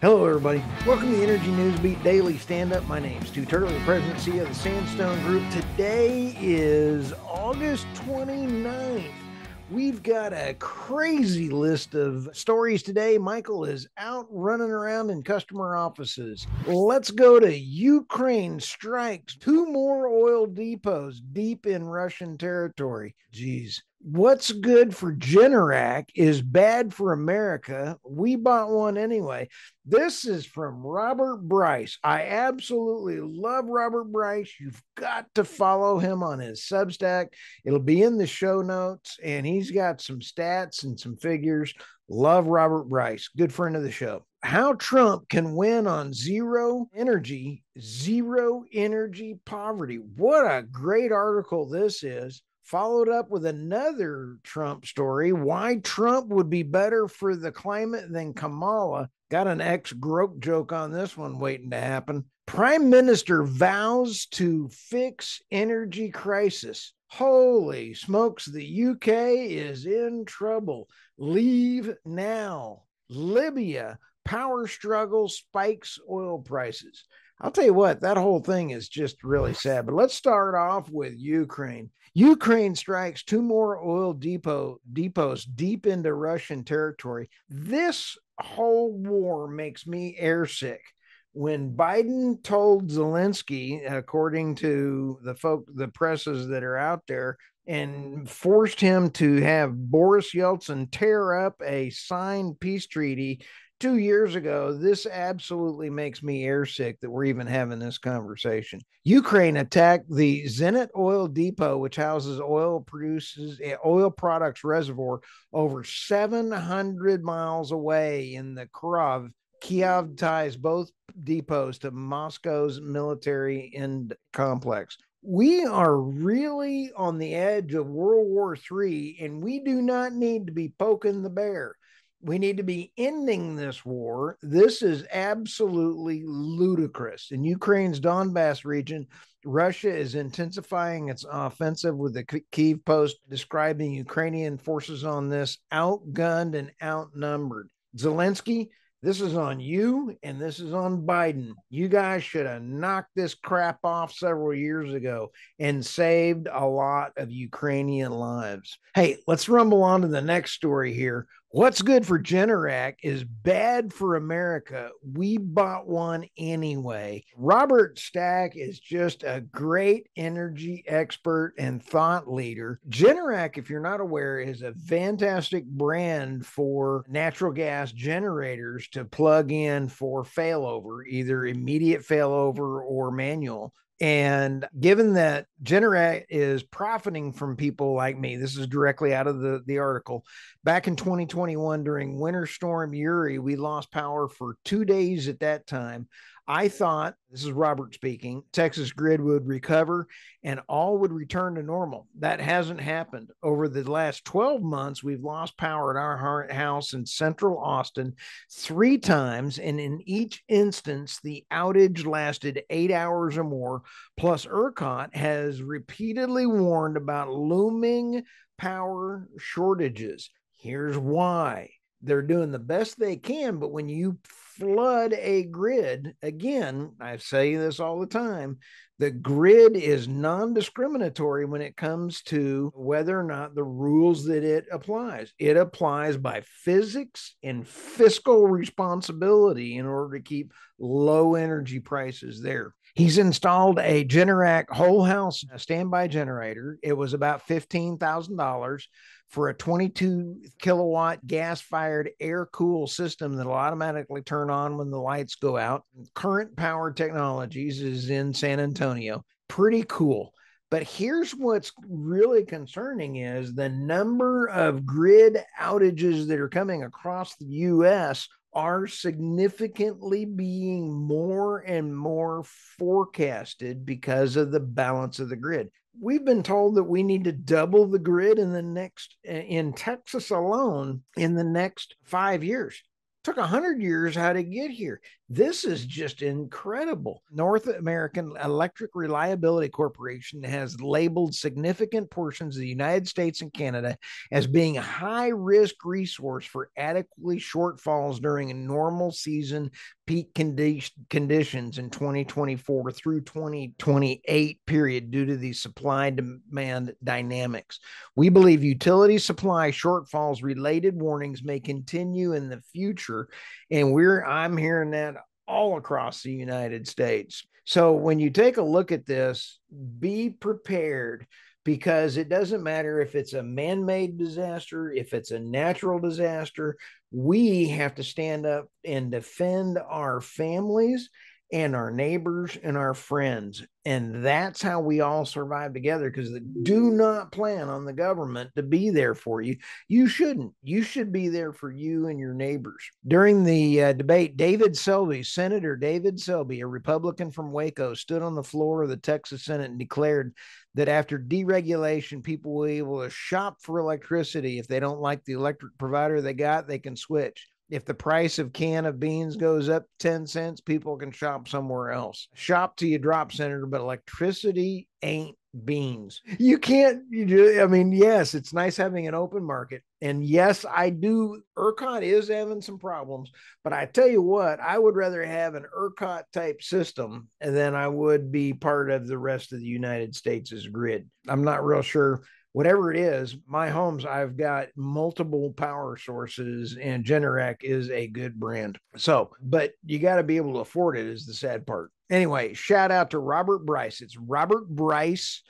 Hello, everybody. Welcome to Energy News Beat Daily Stand Up. My name's Stu Turley, the President CEO of the Sandstone Group. Today is August 29th. We've got a crazy list of stories today. Michael is out running around in customer offices. Let's go to Ukraine strikes two more oil depots deep in Russian territory. Geez. What's good for Generac is bad for America. We bought one anyway. This is from Robert Bryce. I absolutely love Robert Bryce. You've got to follow him on his Substack. It'll be in the show notes, and he's got some stats and some figures. Love Robert Bryce, good friend of the show. How Trump can win on zero energy, zero energy poverty. What a great article this is followed up with another Trump story why Trump would be better for the climate than Kamala. Got an X Grok joke on this one waiting to happen. Prime Minister vows to fix energy crisis. Holy smokes, the UK is in trouble. Leave now. Libya, power struggle spikes oil prices. I'll tell you what, that whole thing is just really sad. But let's start off with Ukraine. Ukraine strikes two more oil depot depots deep into Russian territory. This whole war makes me airsick. When Biden told Zelensky, according to the folk, the presses that are out there, and forced him to have Boris Yeltsin tear up a signed peace treaty two years ago, this absolutely makes me airsick that we're even having this conversation. Ukraine attacked the Zenit Oil Depot, which houses oil produces eh, oil products reservoir over 700 miles away in the Kharkiv. Kiev ties both depots to Moscow's military end complex we are really on the edge of World War III, and we do not need to be poking the bear we need to be ending this war. This is absolutely ludicrous. In Ukraine's Donbass region, Russia is intensifying its offensive with the Kiev Post describing Ukrainian forces on this outgunned and outnumbered. Zelensky this is on you and this is on Biden. You guys should have knocked this crap off several years ago and saved a lot of Ukrainian lives. Hey, let's rumble on to the next story here. What's good for Generac is bad for America. We bought one anyway. Robert Stack is just a great energy expert and thought leader. Generac, if you're not aware, is a fantastic brand for natural gas generators to plug in for failover, either immediate failover or manual. And given that Generac is profiting from people like me, this is directly out of the, the article. Back in 2021, during Winter Storm Uri, we lost power for two days at that time. I thought, this is Robert speaking, Texas grid would recover and all would return to normal. That hasn't happened. Over the last 12 months, we've lost power at our house in central Austin three times. And in each instance, the outage lasted eight hours or more. Plus, ERCOT has repeatedly warned about looming power shortages. Here's why they're doing the best they can, but when you flood a grid, again, I say this all the time, the grid is non discriminatory when it comes to whether or not the rules that it applies. It applies by physics and fiscal responsibility in order to keep low energy prices there. He's installed a Generac whole house standby generator. It was about $15,000 for a 22 kilowatt gas fired air cool system that'll automatically turn on when the lights go out. Current Power Technologies is in San Antonio. Pretty cool. But here's what's really concerning is the number of grid outages that are coming across the US are significantly being more and more forecasted because of the balance of the grid we've been told that we need to double the grid in the next in Texas alone in the next 5 years. Took 100 years how to get here. This is just incredible. North American Electric Reliability Corporation has labeled significant portions of the United States and Canada as being a high risk resource for adequately shortfalls during a normal season peak condi- conditions in 2024 through 2028 period due to the supply demand dynamics. We believe utility supply shortfalls related warnings may continue in the future and we're I'm hearing that all across the United States. So when you take a look at this, be prepared because it doesn't matter if it's a man made disaster, if it's a natural disaster, we have to stand up and defend our families and our neighbors and our friends. And that's how we all survive together because do not plan on the government to be there for you. You shouldn't. You should be there for you and your neighbors. During the uh, debate, David Sibley, Senator David Sibley, a Republican from Waco, stood on the floor of the Texas Senate and declared that after deregulation, people will be able to shop for electricity. If they don't like the electric provider they got, they can switch if the price of can of beans goes up 10 cents, people can shop somewhere else. Shop till you drop, Senator, but electricity ain't beans. You can't, you do, I mean, yes, it's nice having an open market. And yes, I do. ERCOT is having some problems, but I tell you what, I would rather have an ERCOT type system than I would be part of the rest of the United States' grid. I'm not real sure whatever it is, my homes, I've got multiple power sources, and Generac is a good brand. So, but you got to be able to afford it, is the sad part. Anyway, shout out to Robert Bryce. It's Robert Bryce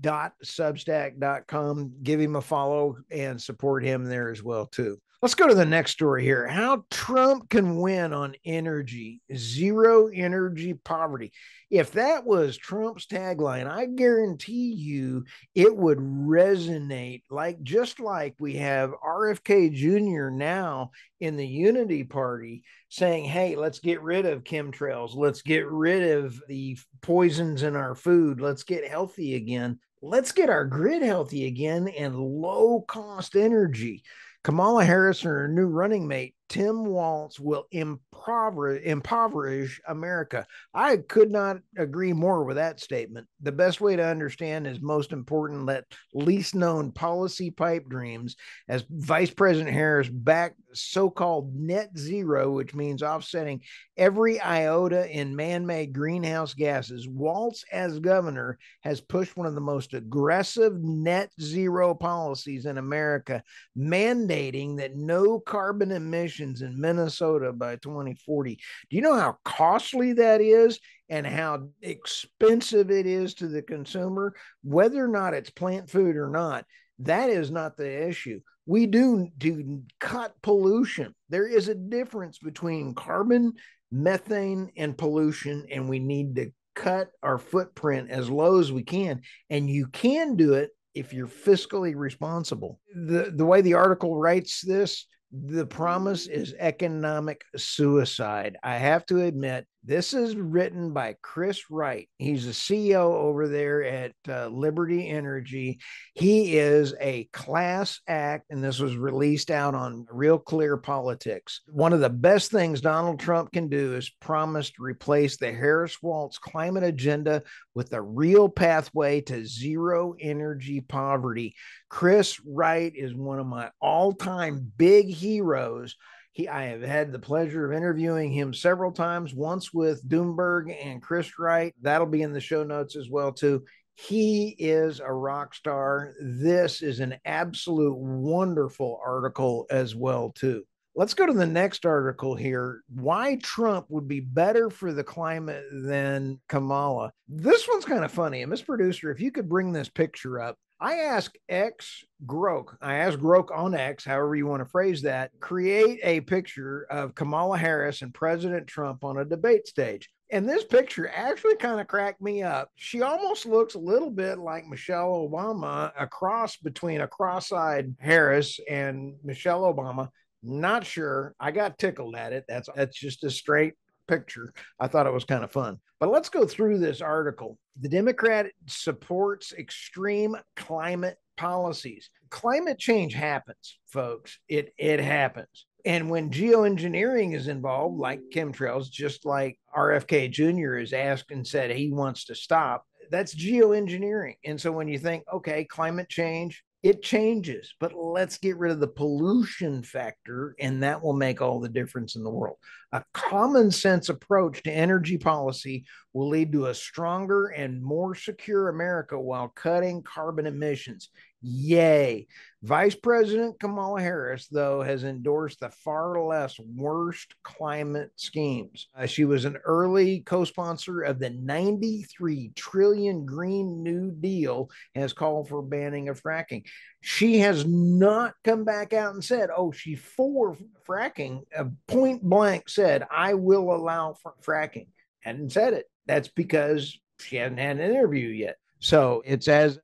dot substack.com give him a follow and support him there as well too Let's go to the next story here. How Trump can win on energy, zero energy poverty. If that was Trump's tagline, I guarantee you it would resonate like just like we have RFK Jr. now in the Unity Party saying, hey, let's get rid of chemtrails. Let's get rid of the poisons in our food. Let's get healthy again. Let's get our grid healthy again and low cost energy. Kamala Harris and her new running mate Tim Walz will impoverish, America. I could not agree more with that statement. The best way to understand is most important that least known policy pipe dreams as Vice President Harris backed so called net zero, which means offsetting every iota in man made greenhouse gases. Walz, as governor, has pushed one of the most aggressive net zero policies in America, mandating that no carbon emissions in Minnesota by 2040. Do you know how costly that is and how expensive it is to the consumer, whether or not it's plant food or not? That is not the issue. We do do cut pollution. There is a difference between carbon, methane, and pollution, and we need to cut our footprint as low as we can. And you can do it if you're fiscally responsible. The the way the article writes this, the promise is mm. economic suicide. I have to admit, this is written by Chris Wright. He's the CEO over there at uh, Liberty Energy. He is a class act, and this was released out on Real Clear Politics. One of the best things Donald Trump can do is promise to replace the Harris Walz climate agenda with a real pathway to zero energy poverty. Chris Wright is one of my all time big heroes he, I have had the pleasure of interviewing him several times, once with Doomberg and Chris Wright. That'll be in the show notes as well too. He is a rock star. This is an absolute wonderful article as well too. Let's go to the next article here. Why Trump would be better for the climate than Kamala. This one's kind of funny. And Miss Producer, if you could bring this picture up, I ask X Grok, I ask Grok on X, however you want to phrase that, create a picture of Kamala Harris and President Trump on a debate stage. And this picture actually kind of cracked me up. She almost looks a little bit like Michelle Obama, a cross between a cross eyed Harris and Michelle Obama. Not sure. I got tickled at it. That's that's just a straight picture. I thought it was kind of fun. But let's go through this article. The Democrat supports extreme climate policies. Climate change happens, folks. It it happens. And when geoengineering is involved, like chemtrails, just like RFK Jr. has asked and said he wants to stop, that's geoengineering. And so when you think, okay, climate change, it changes, but let's get rid of the pollution factor, and that will make all the difference in the world. A common sense approach to energy policy will lead to a stronger and more secure America while cutting carbon emissions. Yay. Vice President Kamala Harris, though, has endorsed the far less worst climate schemes. Uh, she was an early co sponsor of the 93 trillion Green New Deal, has called for banning of fracking. She has not come back out and said, oh, she for fracking. Uh, point blank said, I will allow for fracking. Hadn't said it. That's because she hasn't had an interview yet. So it's as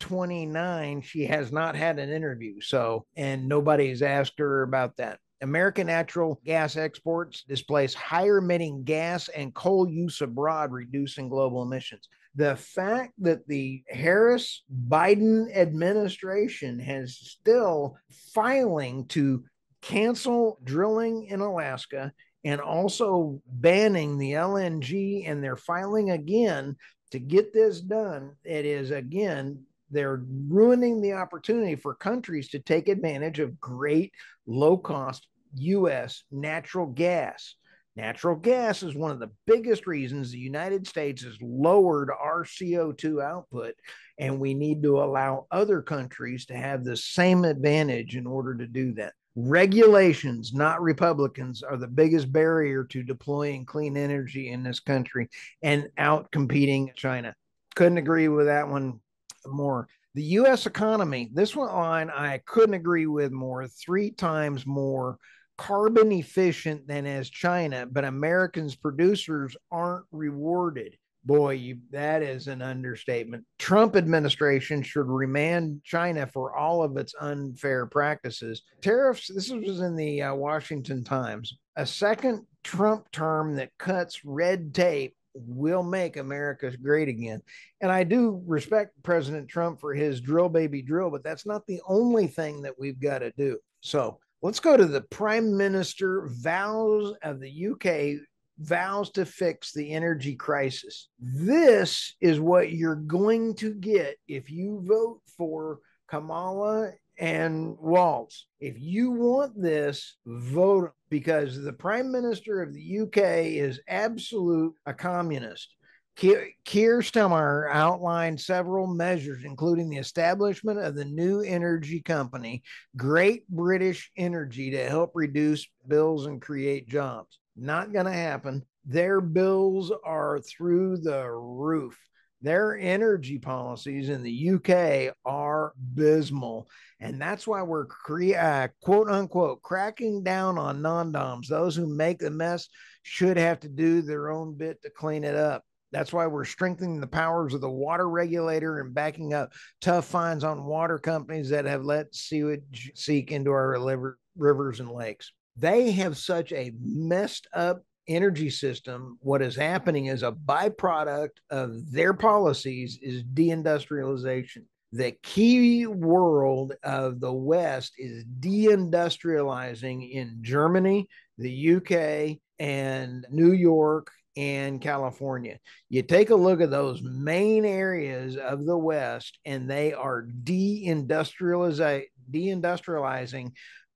829. She has not had an interview. So, and nobody's asked her about that. American natural gas exports displace higher emitting gas and coal use abroad, reducing global emissions. The fact that the Harris Biden administration has still filing to cancel drilling in Alaska and also banning the LNG, and they're filing again to get this done. It is again, they're ruining the opportunity for countries to take advantage of great low cost US natural gas. Natural gas is one of the biggest reasons the United States has lowered our CO2 output, and we need to allow other countries to have the same advantage in order to do that. Regulations, not Republicans, are the biggest barrier to deploying clean energy in this country and out competing China. Couldn't agree with that one more. The US economy, this one line I couldn't agree with more, three times more carbon efficient than as China, but Americans producers aren't rewarded. Boy, you, that is an understatement. Trump administration should remand China for all of its unfair practices. Tariffs, this was in the uh, Washington Times. A second Trump term that cuts red tape will make America great again. And I do respect President Trump for his drill baby drill, but that's not the only thing that we've got to do. So let's go to the Prime Minister vows of the UK vows to fix the energy crisis. This is what you're going to get if you vote for Kamala and Walz. If you want this, vote because the Prime Minister of the UK is absolute a communist. Keir Starmer outlined several measures, including the establishment of the new energy company, Great British Energy, to help reduce bills and create jobs. Not going to happen. Their bills are through the roof. Their energy policies in the UK are abysmal. And that's why we're cre- uh, quote unquote cracking down on non DOMs. Those who make the mess should have to do their own bit to clean it up. That's why we're strengthening the powers of the water regulator and backing up tough fines on water companies that have let sewage seep into our river, rivers and lakes. They have such a messed up energy system, what is happening is a byproduct of their policies is deindustrialization. The key world of the West is deindustrializing in Germany, the UK, and New York and California. You take a look at those main areas of the West, and they are deindustrializing, deindustrializing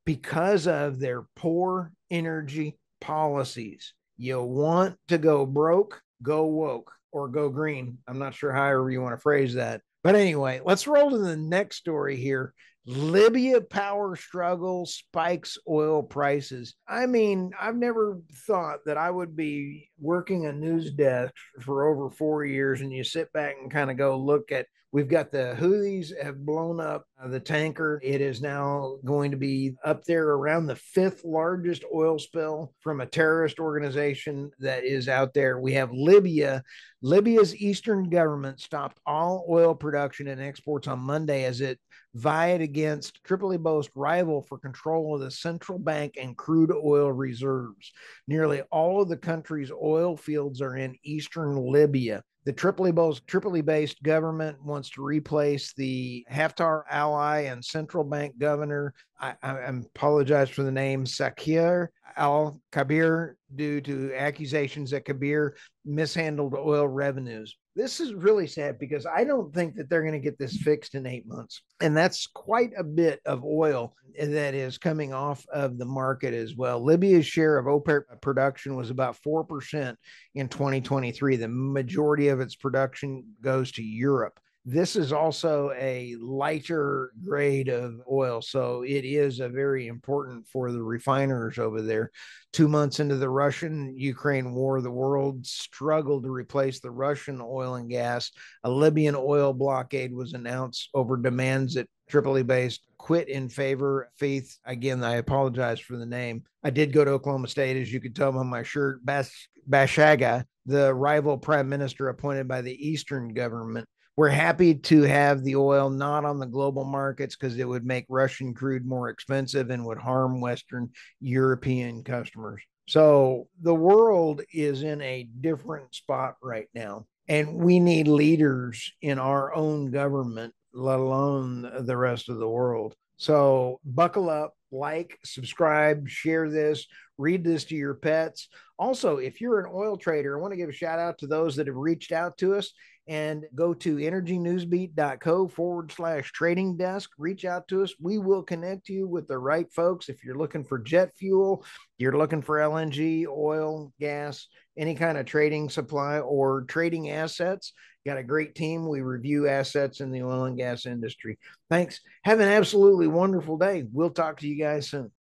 because of their poor energy policies. You want to go broke, go woke, or go green. I'm not sure however you want to phrase that. But anyway, let's roll to the next story here. Libya power struggle spikes oil prices. I mean, I've never thought that I would be working a news desk for over four years and you sit back and kind of go look at We've got the Houthis have blown up uh, the tanker. It is now going to be up there around the fifth largest oil spill from a terrorist organization that is out there. We have Libya. Libya's eastern government stopped all oil production and exports on Monday as it vied against Tripoli boast rival for control of the central bank and crude oil reserves. Nearly all of the country's oil fields are in eastern Libya. The Tripoli, based government wants to replace the Haftar ally and central bank governor. I, I, apologize for the name, Sakir al Kabir, due to accusations that Kabir mishandled oil revenues this is really sad because I don't think that they're going to get this fixed in eight months. And that's quite a bit of oil that is coming off of the market as well. Libya's share of OPEC production was about 4% in 2023. The majority of its production goes to Europe. This is also a lighter grade of oil, so it is a very important for the refiners over there. Two months into the Russian Ukraine war, the world struggled to replace the Russian oil and gas. A Libyan oil blockade was announced over demands that Tripoli based quit in favor. Faith, again, I apologize for the name. I did go to Oklahoma State, as you could tell by my shirt. Bas- Bashagha, the rival prime minister appointed by the Eastern government, we're happy to have the oil not on the global markets because it would make Russian crude more expensive and would harm Western European customers. So the world is in a different spot right now. And we need leaders in our own government, let alone the rest of the world. So buckle up, like, subscribe, share this, read this to your pets. Also, if you're an oil trader, I want to give a shout out to those that have reached out to us and go to energynewsbeat.co forward slash trading desk. Reach out to us. We will connect you with the right folks. If you're looking for jet fuel, you're looking for LNG, oil, gas, any kind of trading supply or trading assets, got a great team. We review assets in the oil and gas industry. Thanks. Have an absolutely wonderful day. We'll talk to you guys soon.